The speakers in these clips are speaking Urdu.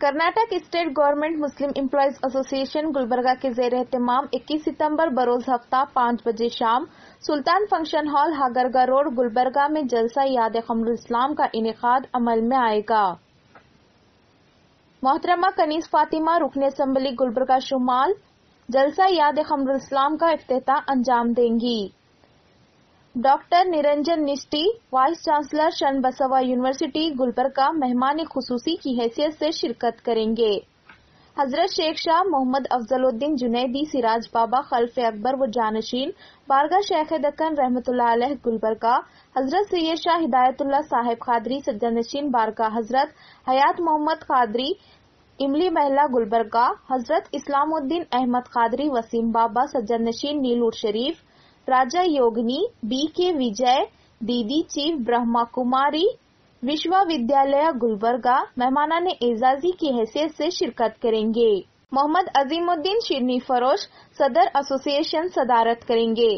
کرناٹک اسٹیٹ گورنمنٹ مسلم امپلائیز ایسوسی ایشن گلبرگہ کے زیر اہتمام اکیس ستمبر بروز ہفتہ پانچ بجے شام Sultan function hall Hagarga road Gulbarga میں جلسہ یاد قمر الاسلام کا انعقاد عمل میں آئے گا۔ محترمہ کنیز فاطمہ رکن اسمبلی گلبرگہ شمال جلسہ یاد قمر الاسلام کا افتتاح انجام دیں گی۔ Doctor Niranjan Nishti vice chancellor Shan Basava university, Gulbarga مہمان خصوصی کی حیثیت سے شرکت کریں گے۔ حضرت شیخ شاہ محمد افضل الدین جنیدی، سراج بابا، خلف اکبر و جانشین، بارگاہ شیخ دکن رحمۃ اللہ علیہ، گلبرگہ، حضرت سید شاہ ہدایت اللہ صاحب خادری سجنشین بارگاہ حضرت حیات محمد قادری، املی محلہ، گلبرگہ، حضرت اسلام الدین احمد قادری، وسیم بابا سجنشین نیلور شریف راجا یوگنی B K Vijay Didi chief Brahma Kumari Vishwa Vidyalaya Gulbarga مہمانان اعزازی کی حیثیت سے شرکت کریں گے محمد عظیم الدین شیرنی فروش صدر ایسوسی ایشن صدارت کریں گے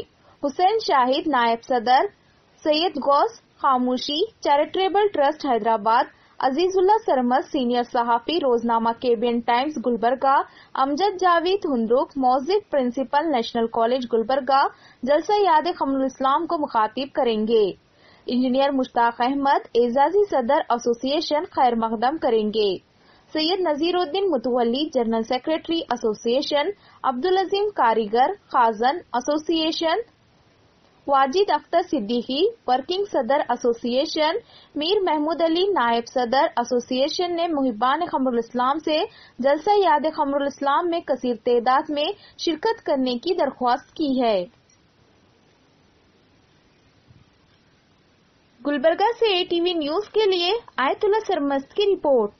حسین شاہد نائب صدر Syed Ghaus Khamoshi charitable trust Hyderabad Azizullah Sarmad senior صحافی روزنامہ کیبین ٹائمز گلبرگہ، امجد جاوید ہندوک موزد پرنسپل نیشنل کالج گلبرگہ، جلسہ یاد قمر الاسلام کو مخاطب کریں گے۔ انجینئر مشتاق احمد، اعزازی صدر ایسوسی ایشن خیر مقدم کریں گے۔ سید نذیر الدین متولی، جنرل سیکرٹری ایسوسی ایشن عبدالعظیم کاریگر، خازن ایسوسی ایشن واجد اختر صدیقی، ورکنگ صدر ایسوسی ایشن میر محمود علی نائب صدر ایسوسی ایشن نے محبان قمر الاسلام سے جلسہ یاد قمر الاسلام میں کثیر تعداد میں شرکت کرنے کی درخواست کی ہے۔ گلبرگہ سے اے ٹی وی نیوز کے لیے آیت اللہ سرمست کی رپورٹ۔